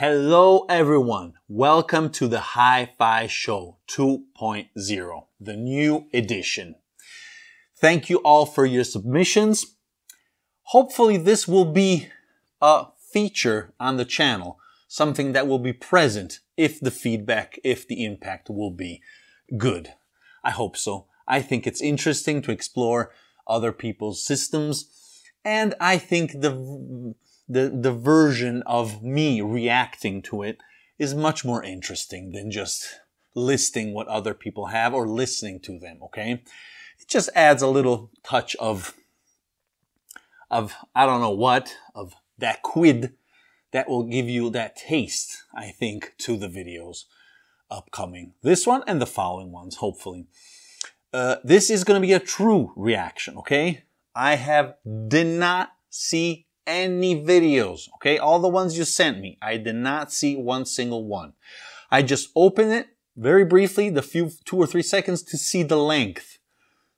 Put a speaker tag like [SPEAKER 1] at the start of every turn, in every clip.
[SPEAKER 1] Hello, everyone. Welcome to the Hi Fi Show 2.0, the new edition. Thank you all for your submissions. Hopefully, this will be a feature on the channel, something that will be present if the feedback, if the impact will be good. I hope so. I think it's interesting to explore other people's systems, and I think the the, the version of me reacting to it is much more interesting than just listing what other people have or listening to them, okay? It just adds a little touch of, of, I don't know what, of that quid that will give you that taste, I think, to the videos upcoming. This one and the following ones, hopefully. Uh, this is going to be a true reaction, okay? I have did not see any videos, okay? All the ones you sent me, I did not see one single one. I just opened it very briefly, the few two or three seconds to see the length.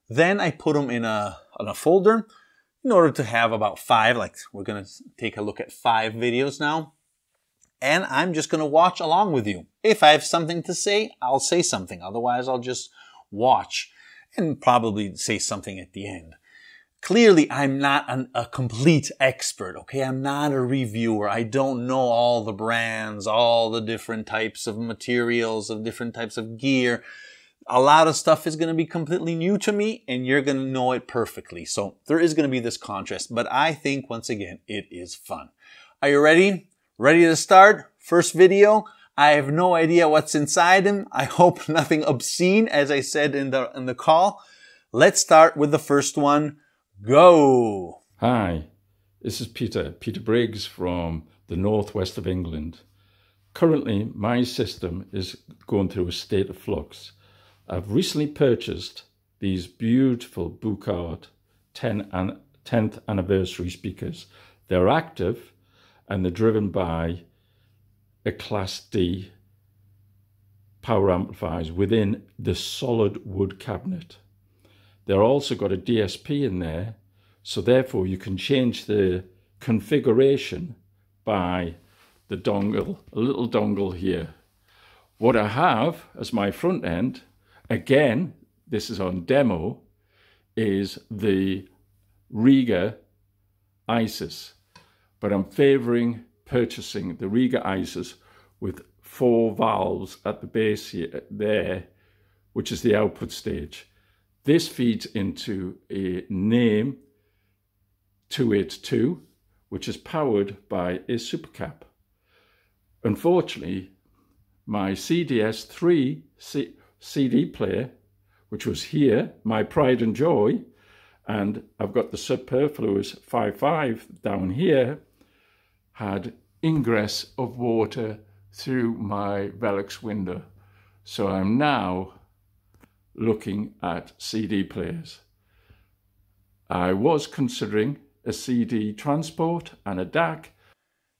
[SPEAKER 1] Then I put them in a, in a folder in order to have about five, like we're gonna take a look at five videos now. And I'm just gonna watch along with you. If I have something to say, I'll say something. Otherwise, I'll just watch and probably say something at the end. Clearly, I'm not an, a complete expert, okay? I'm not a reviewer. I don't know all the brands, all the different types of materials, of different types of gear. A lot of stuff is going to be completely new to me and you're going to know it perfectly. So there is going to be this contrast, but I think once again, it is fun. Are you ready? Ready to start? First video. I have no idea what's inside them. I hope nothing obscene, as I said in the, in the call. Let's start with the first one. Go!
[SPEAKER 2] Hi, this is Peter, Peter Briggs from the northwest of England. Currently, my system is going through a state of flux. I've recently purchased these beautiful Buchardt 10 and 10th anniversary speakers. They're active and they're driven by a Class D power amplifiers within the solid wood cabinet. They're also got a DSP in there, so therefore you can change the configuration by the dongle, a little dongle here. What I have as my front end, again, this is on demo, is the Rega Isis. But I'm favouring purchasing the Rega Isis with four valves at the base here, there, which is the output stage. This feeds into a Naim 282, which is powered by a supercap. Unfortunately, my CDS3 C CD player, which was here, my pride and joy, and I've got the superfluous 5.5 down here, had ingress of water through my Velux window. So I'm now looking at CD players. I was considering a CD transport and a DAC.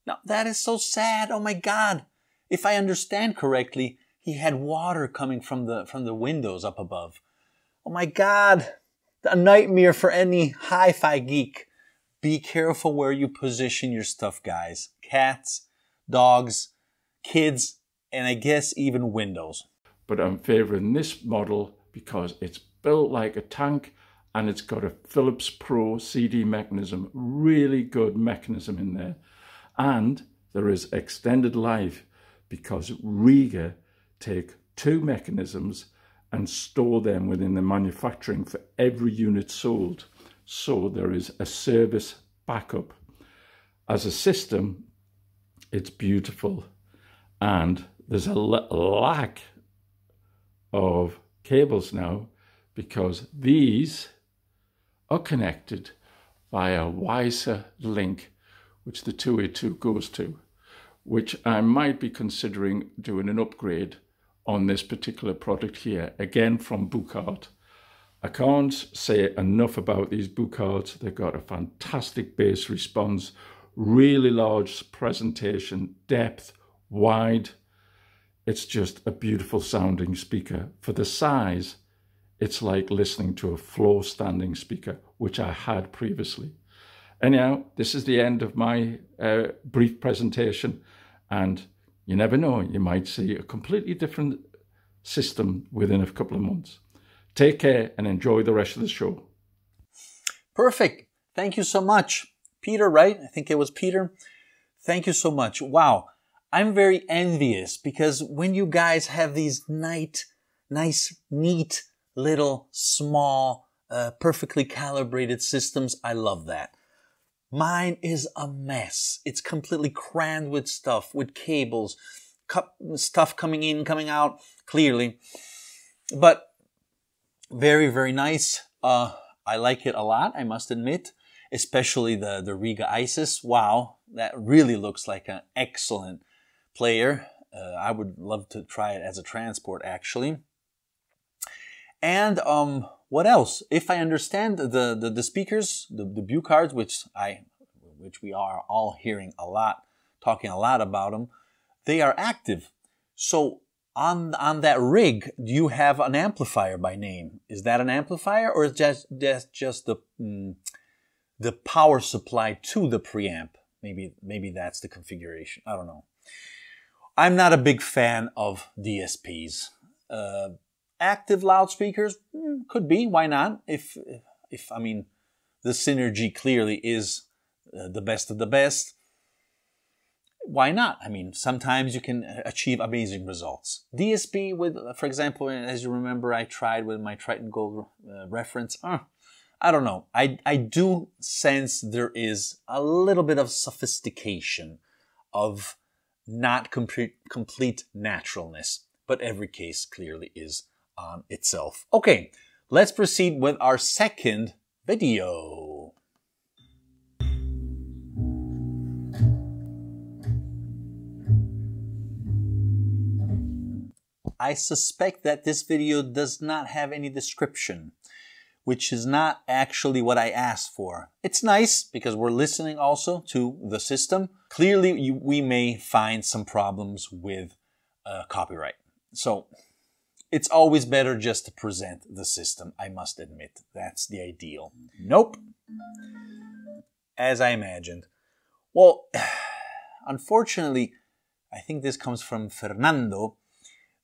[SPEAKER 1] Now that is so sad. Oh my God. If I understand correctly, he had water coming from the, from the windows up above. Oh my God. A nightmare for any hi-fi geek. Be careful where you position your stuff, guys. Cats, dogs, kids, and I guess even windows.
[SPEAKER 2] But I'm favoring this model because it's built like a tank and it's got a Philips Pro CD mechanism, really good mechanism in there. And there is extended life because Rega take two mechanisms and store them within the manufacturing for every unit sold. So there is a service backup. As a system, it's beautiful. And there's a lack of cables now because these are connected by a WiSA link, which the 282 goes to, which I might be considering doing an upgrade on this particular product here, again from Buchardt. I can't say enough about these Buchardts. They've got a fantastic bass response, really large presentation, depth, wide, it's just a beautiful sounding speaker. For the size, it's like listening to a floor standing speaker, which I had previously. Anyhow, this is the end of my uh, brief presentation And you never know, you might see a completely different system within a couple of months. Take care and enjoy the rest of the show.
[SPEAKER 1] Perfect. Thank you so much. Peter, right? I think it was Peter. Thank you so much. Wow. I'm very envious because when you guys have these nice, nice, neat, little, small, uh, perfectly calibrated systems, I love that. Mine is a mess. It's completely crammed with stuff, with cables, stuff coming in, coming out, clearly. But very, very nice. Uh, I like it a lot, I must admit, especially the, the Rega Isis. Wow, that really looks like an excellent player. Uh, I would love to try it as a transport, actually. And um, what else? If I understand the, the, the speakers, the, the view cards, which I, which we are all hearing a lot, talking a lot about them, they are active. So on on that rig, do you have an amplifier by Naim? Is that an amplifier, or is just just just the mm, the power supply to the preamp? Maybe maybe that's the configuration. I don't know. I'm not a big fan of DSPs. Uh, active loudspeakers mm, could be. Why not? If if I mean, the synergy clearly is uh, the best of the best why not? I mean, sometimes you can achieve amazing results. DSP with, for example, as you remember, I tried with my Triton Gold uh, reference. Uh, I don't know. I, I do sense there is a little bit of sophistication of not complete, complete naturalness, but every case clearly is on itself. Okay, let's proceed with our second video. I suspect that this video does not have any description, which is not actually what I asked for. It's nice because we're listening also to the system. Clearly, you, we may find some problems with uh, copyright. So it's always better just to present the system, I must admit. That's the ideal. Nope. As I imagined. Well, unfortunately, I think this comes from Fernando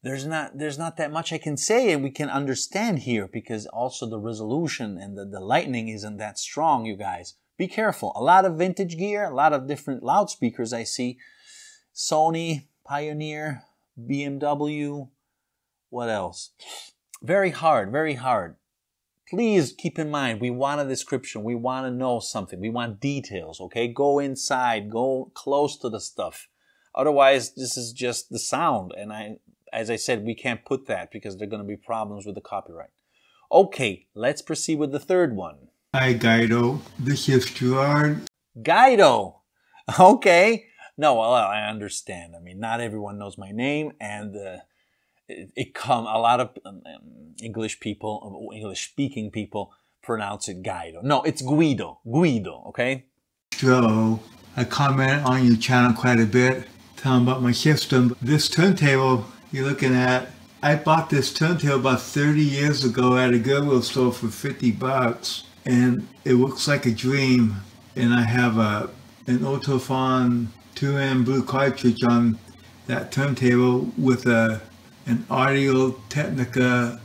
[SPEAKER 1] there's not there's not that much I can say and we can understand here because also the resolution and the, the lightning isn't that strong, you guys. Be careful. A lot of vintage gear, a lot of different loudspeakers I see. Sony, Pioneer, BMW, what else? Very hard, very hard. Please keep in mind, we want a description. We want to know something. We want details, okay? Go inside, go close to the stuff. Otherwise, this is just the sound, and I as I said, we can't put that because there are going to be problems with the copyright. Okay, let's proceed with the third one.
[SPEAKER 3] Hi, Guido. This is Gerard.
[SPEAKER 1] Guido. Okay. No, well, I understand. I mean, not everyone knows my name, and uh, it, it come a lot of um, um English people, English speaking people, pronounce it Guido. No, it's Guido. Guido. Okay.
[SPEAKER 3] So I comment on your channel quite a bit, telling about my system. This turntable you're looking at, I bought this turntable about 30 years ago at a Goodwill store for 50 bucks and it looks like a dream. And I have a an Ortofon 2M blue cartridge on that turntable with a an Audio Technica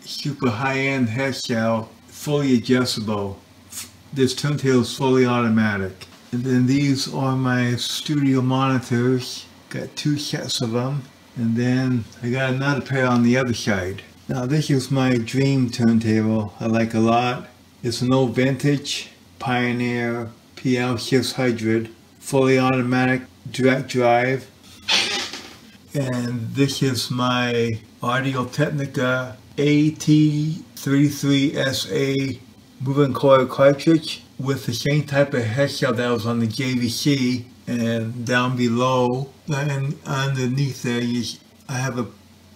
[SPEAKER 3] super high-end head shell, fully adjustable. This turntable is fully automatic. And then these are my studio monitors. Got two sets of them. And then I got another pair on the other side. Now this is my dream turntable I like a lot. It's an old vintage Pioneer PL600 fully automatic direct drive. And this is my Audio Technica AT33SA moving coil cartridge with the same type of head shell that was on the JVC and down below and underneath there you, I have a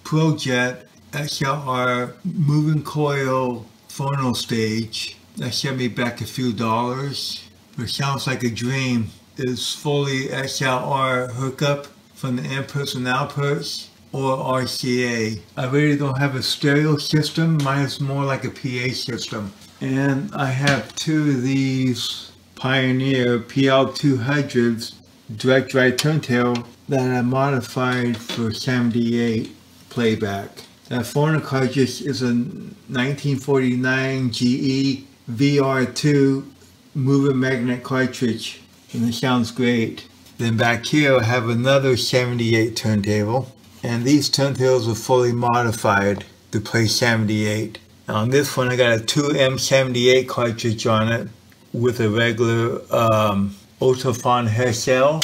[SPEAKER 3] Pro-Ject XLR uh, moving coil phono stage that set me back a few dollars. It sounds like a dream. It's fully XLR hookup from the inputs and outputs or RCA. I really don't have a stereo system. Mine is more like a PA system. And I have two of these Pioneer PL200s direct drive turntable that I modified for 78 playback. That cartridge is a 1949 GE VR2 moving magnet cartridge and it sounds great. Then back here I have another 78 turntable and these turntables are fully modified to play 78. Now on this one I got a 2M78 cartridge on it with a regular um, Ortofon Herschel.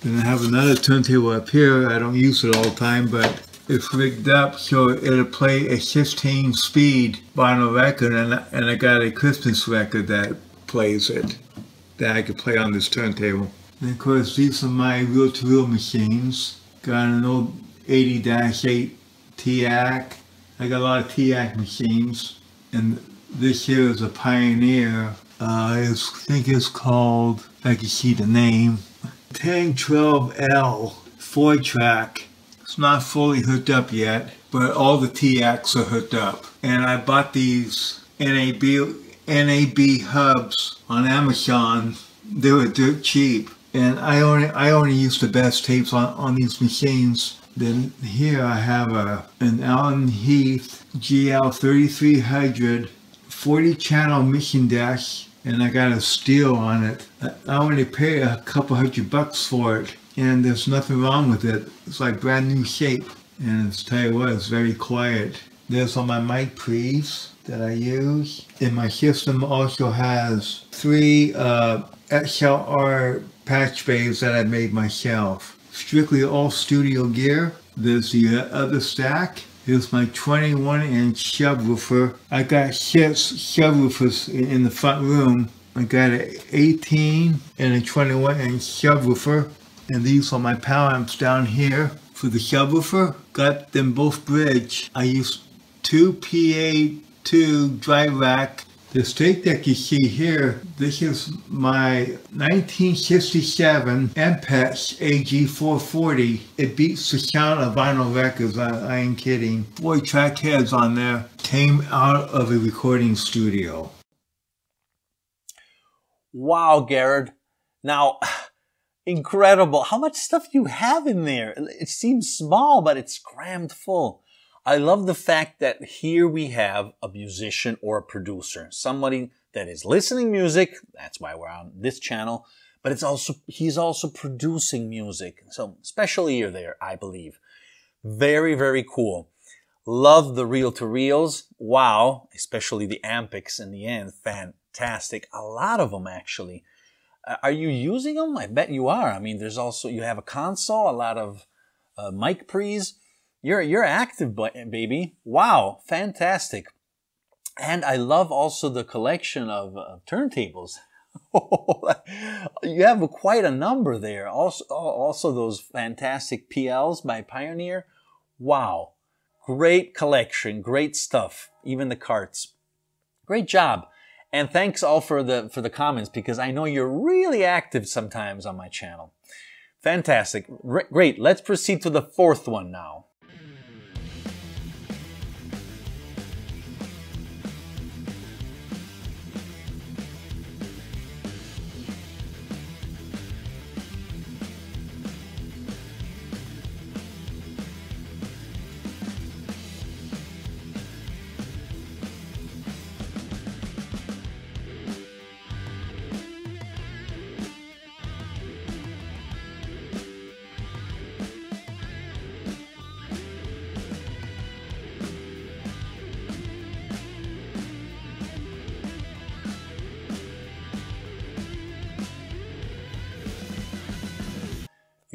[SPEAKER 3] Then I have another turntable up here. I don't use it all the time, but it's rigged up so it'll play a 16 speed vinyl record and, and I got a Christmas record that plays it that I could play on this turntable. And of course these are my reel-to-reel machines. Got an old 80-8 TEAC. I got a lot of TEAC machines and this here is a Pioneer. Uh, I think it's called, I can see the name, Tang 12L 4 track it's not fully hooked up yet, but all the TEACs are hooked up. And I bought these NAB, NAB hubs on Amazon. They were dirt cheap. And I only, I only use the best tapes on, on these machines. Then here I have a, an Allen Heath GL3300 40 channel mission dash and I got a steel on it. I only paid a couple hundred bucks for it and there's nothing wrong with it. It's like brand new shape. And it's tell you what, it's very quiet. There's all my mic pre's that I use. And my system also has three uh, XLR patch bays that I made myself. Strictly all studio gear. There's the other stack. Here's my 21 inch subwoofer. I got six subwoofers in the front room. I got an 18 and a 21 inch subwoofer and these are my power amps down here for the subwoofer. Got them both bridge. I used two PA2 drive rack. The straight that you see here, this is my 1967 Ampex AG440. It beats the sound of vinyl records, I, I ain't kidding. Four track heads on there came out of a recording studio.
[SPEAKER 1] Wow, Garrett. Now, Incredible. How much stuff you have in there. It seems small, but it's crammed full. I love the fact that here we have a musician or a producer, somebody that is listening music. That's why we're on this channel, but it's also, he's also producing music. So special ear there, I believe. Very, very cool. Love the reel to reels. Wow. Especially the Ampex in the end. Fantastic. A lot of them actually. Uh, are you using them? I bet you are. I mean, there's also you have a console, a lot of uh, mic pre's. You're you're active, baby. Wow, fantastic! And I love also the collection of uh, turntables. you have quite a number there. Also, also those fantastic PLs by Pioneer. Wow, great collection, great stuff. Even the carts. Great job. And thanks all for the, for the comments because I know you're really active sometimes on my channel. Fantastic. R great. Let's proceed to the fourth one now.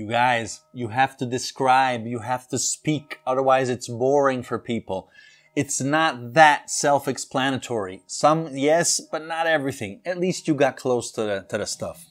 [SPEAKER 1] You guys, you have to describe, you have to speak, otherwise it's boring for people. It's not that self-explanatory. Some, yes, but not everything. At least you got close to the, to the stuff.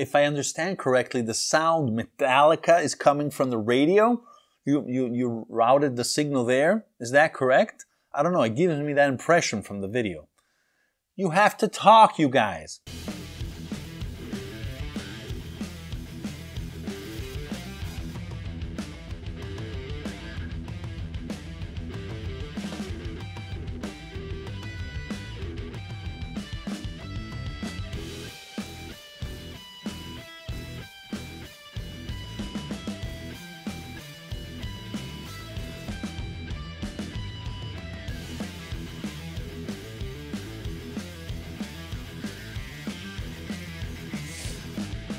[SPEAKER 1] If I understand correctly, the sound Metallica is coming from the radio. You, you, you routed the signal there. Is that correct? I don't know. It gives me that impression from the video. You have to talk, you guys.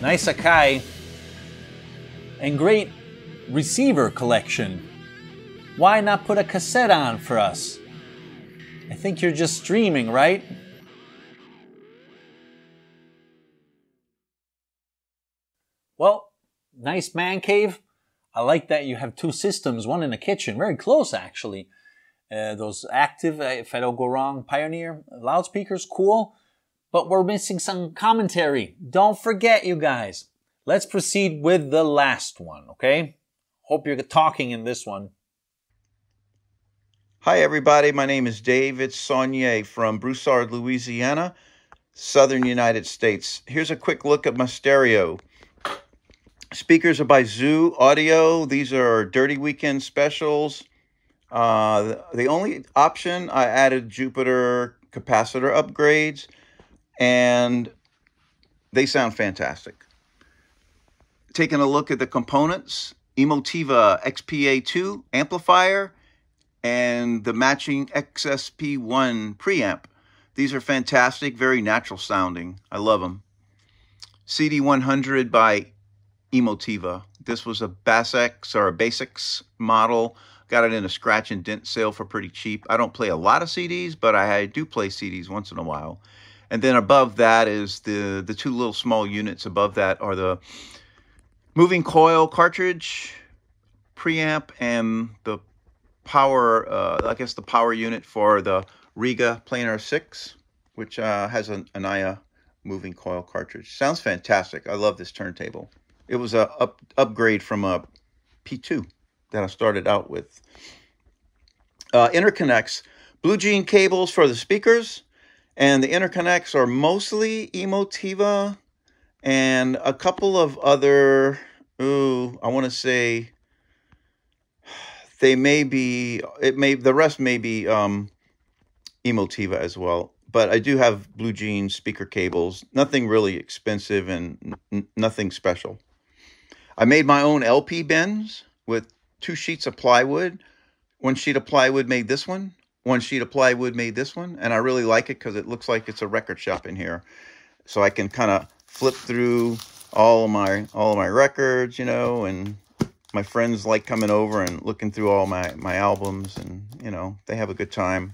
[SPEAKER 1] Nice Akai and great receiver collection. Why not put a cassette on for us? I think you're just streaming, right? Well, nice man cave. I like that you have two systems, one in the kitchen, very close actually. Uh, those active, uh, if I don't go wrong, Pioneer loudspeakers, cool. But we're missing some commentary. Don't forget, you guys. Let's proceed with the last one, okay? Hope you're talking in this one.
[SPEAKER 4] Hi, everybody. My name is David Saunier from Broussard, Louisiana, southern United States. Here's a quick look at my stereo. Speakers are by Zu Audio. These are Dirty Weekend specials. Uh, the only option, I added Jupiter capacitor upgrades, and they sound fantastic. Taking a look at the components, Emotiva XPA2 amplifier, and the matching XSP1 preamp. These are fantastic, very natural sounding. I love them. CD100 by Emotiva. This was a BasX or a Basics model. Got it in a scratch and dent sale for pretty cheap. I don't play a lot of CDs, but I do play CDs once in a while. And then above that is the, the two little small units above that are the moving coil cartridge preamp and the power, uh, I guess the power unit for the Rega Planar 6, which uh, has an Ania moving coil cartridge. Sounds fantastic. I love this turntable. It was a up, upgrade from a P2 that I started out with. Uh, interconnects, Blue Jean cables for the speakers, and the interconnects are mostly Emotiva and a couple of other, ooh, I want to say they may be, it may, the rest may be um, Emotiva as well but I do have Blue Jean speaker cables. Nothing really expensive and nothing special. I made my own LP bins with two sheets of plywood. One sheet of plywood made this one. One sheet of plywood made this one. And I really like it because it looks like it's a record shop in here. So I can kind of flip through all of my all of my records, you know, and my friends like coming over and looking through all my, my albums and, you know, they have a good time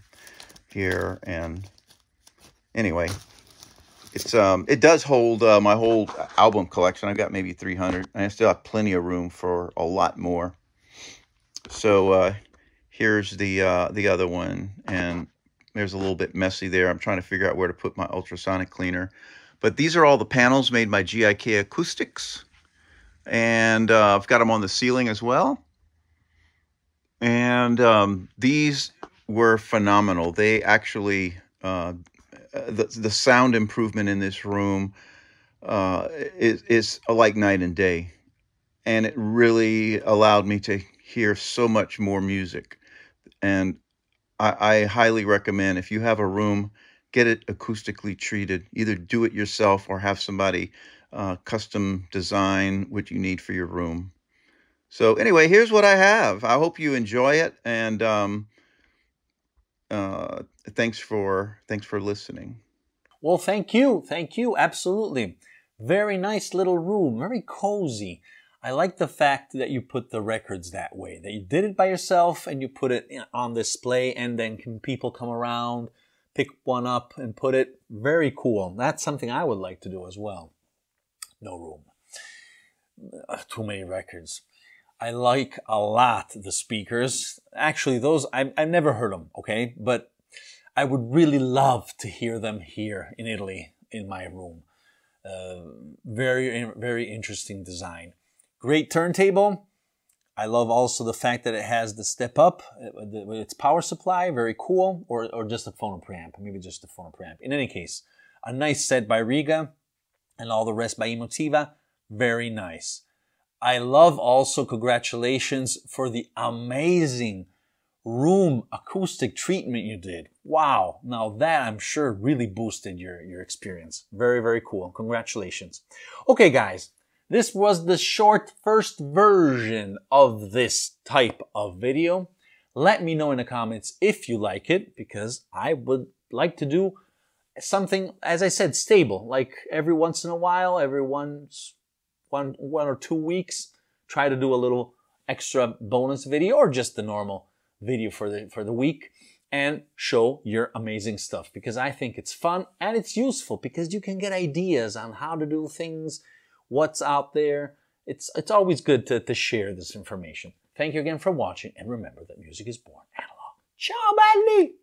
[SPEAKER 4] here. And anyway, it's um it does hold uh, my whole album collection. I've got maybe 300, and I still have plenty of room for a lot more. So uh, here's the uh, the other one, and there's a little bit messy there. I'm trying to figure out where to put my ultrasonic cleaner. But these are all the panels made by GIK Acoustics, and uh, I've got them on the ceiling as well. And um, these were phenomenal. They actually uh, the the sound improvement in this room uh, is is like night and day, and it really allowed me to hear so much more music. And I, I highly recommend if you have a room, get it acoustically treated. Either do it yourself or have somebody uh, custom design what you need for your room. So anyway, here's what I have. I hope you enjoy it, and um, uh, thanks for thanks for listening.
[SPEAKER 1] Well, thank you, thank you, absolutely. Very nice little room, very cozy. I like the fact that you put the records that way, that you did it by yourself and you put it on display, and then can people come around, pick one up, and put it. Very cool. That's something I would like to do as well. No room. Too many records. I like a lot the speakers. Actually, those I've, I've never heard them. Okay, but I would really love to hear them here in Italy in my room. Uh, very, very interesting design. Great turntable. I love also the fact that it has the step up its power supply. Very cool. Or, or just a phono preamp. Maybe just a phono preamp. In any case, a nice set by Rega and all the rest by Emotiva. Very nice. I love also congratulations for the amazing room acoustic treatment you did. Wow. Now that I'm sure really boosted your, your experience. Very, very cool. Congratulations. Okay, guys. This was the short first version of this type of video. Let me know in the comments if you like it because I would like to do something, as I said, stable, like every once in a while, every once, one, one or two weeks, try to do a little extra bonus video or just the normal video for the, for the week and show your amazing stuff because I think it's fun and it's useful because you can get ideas on how to do things, what's out there. It's, it's always good to, to share this information. Thank you again for watching and remember that music is born analog. Ciao, belli!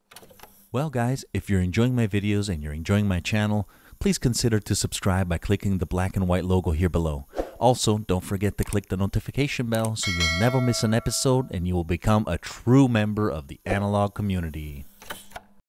[SPEAKER 5] Well, guys, if you're enjoying my videos and you're enjoying my channel, please consider to subscribe by clicking the black and white logo here below. Also, don't forget to click the notification bell so you'll never miss an episode and you will become a true member of the analog community.